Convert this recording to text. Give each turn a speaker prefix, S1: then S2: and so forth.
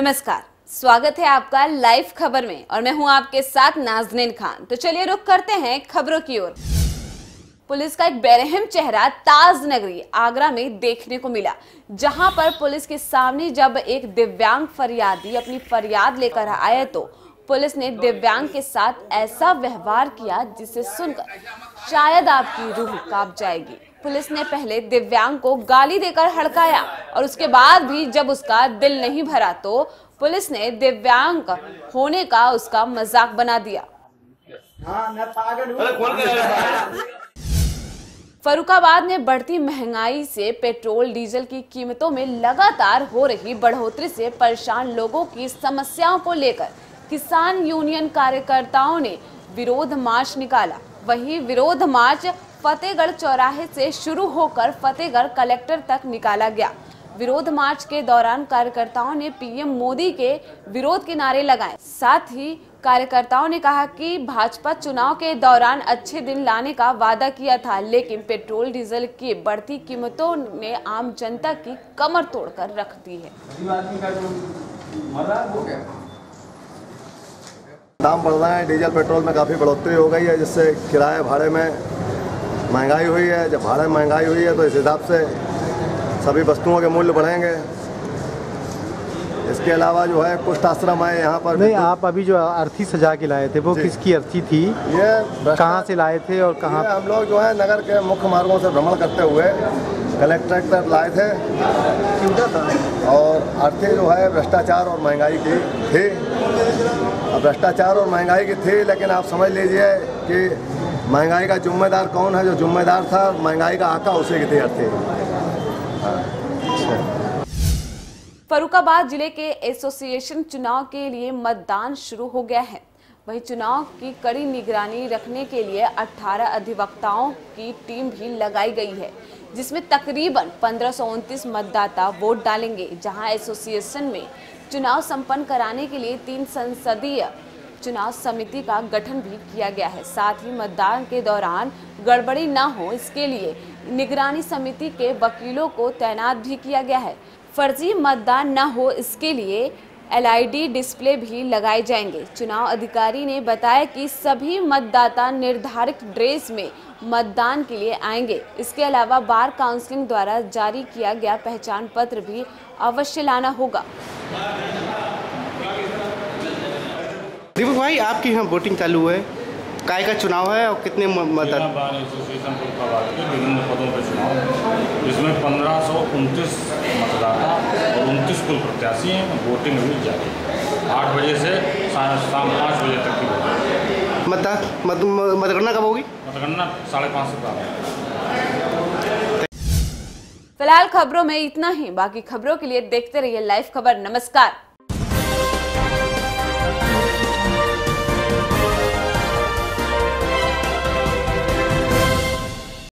S1: नमस्कार। स्वागत है आपका लाइव खबर में और मैं हूँ आपके साथ नाजनीन खान। तो चलिए रुक करते हैं खबरों की ओर। पुलिस का एक बेरहम चेहरा ताज नगरी आगरा में देखने को मिला, जहाँ पर पुलिस के सामने जब एक दिव्यांग फरियादी अपनी फरियाद लेकर आए तो पुलिस ने दिव्यांग के साथ ऐसा व्यवहार किया जिसे सुनकर शायद आपकी रूह काँप जाएगी। पुलिस ने पहले दिव्यांग को गाली देकर हड़काया और उसके बाद भी जब उसका दिल नहीं भरा तो पुलिस ने दिव्यांग होने का उसका मज़ाक बना दिया। फरुखाबाद में बढ़ती महँगाई से पेट्रोल डीजल की कीमतों में लगातार हो रही बढ़ोतरी से परेशान लोगों की समस्याओं को लेकर किसान यूनियन कार्यकर्ताओं ने विरोध मार्च निकाला। वहीं विरोध मार्च फतेहगढ़ चौराहे से शुरू होकर फतेहगढ़ कलेक्टर तक निकाला गया। विरोध मार्च के दौरान कार्यकर्ताओं ने पीएम मोदी के विरोध के नारे लगाए। साथ ही कार्यकर्ताओं ने कहा कि भाजपा चुनाव के दौरान अच्छे दिन लाने का वादा किया था लेकिन पेट्रोल डीजल की बढ़ती कीमतों ने आम जनता की कमर तोड़कर रख दी है।
S2: दाम बढ़ रहा है डीजल पेट्रोल में काफ़ी बढ़ोतरी हो गई है जिससे किराए भाड़े में महँगाई हुई है जब भाड़े में महँगाई हुई है तो इस हिसाब से सभी वस्तुओं के मूल्य बढ़ेंगे। इसके अलावा जो है कुछ आश्रम है यहाँ पर।
S3: नहीं आप अभी जो अर्थी सजा के लाए थे वो किसकी अर्थी थी?
S2: ये
S3: कहाँ से लाए थे और कहाँ?
S2: हम लोग जो है नगर के मुख्य मार्गों से भ्रमण करते हुए कलेक्टर तक लाए थे? और अर्थी जो है भ्रष्टाचार और महँगाई की थी। अब भ्रष्टाचार और महँगाई की थी, लेकिन आप समझ लीजिए कि महँगाई का जिम्मेदार कौन है जो जिम्मेदार था, महँगाई का आका उसी की थी।
S1: फरुखाबाद ज़िले के एसोसिएशन चुनाव के लिए मतदान शुरू हो गया है। वहीं चुनाव की कड़ी निगरानी रखने के लिए 18 अधिवक्ताओं की टीम भी लगाई गई है, जिसमें तकरीबन पंद्रह मतदाता वोट डालेंगे, जहाँ एसोसिएशन में चुनाव संपन्न कराने के लिए तीन संसदीय चुनाव समिति का गठन भी किया गया है। साथ ही मतदान के दौरान गड़बड़ी न हो, इसके लिए निगरानी समिति के वकीलों को तैनात भी किया गया है। फर्जी मतदान न हो, इसके लिए एलईडी डिस्प्ले भी लगाए जाएँगे। चुनाव अधिकारी ने बताया कि सभी मतदाता निर्धारित ड्रेस में मतदान के लिए आएँगे। इसके अलावा बार काउंसिलिंग द्वारा जारी किया गया पहचान पत्र भी अवश्य लाना होगा।
S4: दीपक भाई आपकी यहाँ वोटिंग चालू है। काय का चुनाव है और कितने म- मतदाता
S5: जिला बार एसोसिएशन फरुखाबाद के विभिन्न पदों पर चुनाव। जिसमें पंद्रह सौ उनतीस मतदाता और उनतीस कुल प्रत्याशी हैं वोटिंग अभी जारी आठ बजे से शाम पाँच बजे तक की
S4: मतदान मतगणना कब होगी?
S5: मतगणना साढ़े पाँच से प्रारंभ।
S1: फ़िलहाल खबरों में इतना ही। बाकी खबरों के लिए देखते रहिए लाइव खबर। नमस्कार।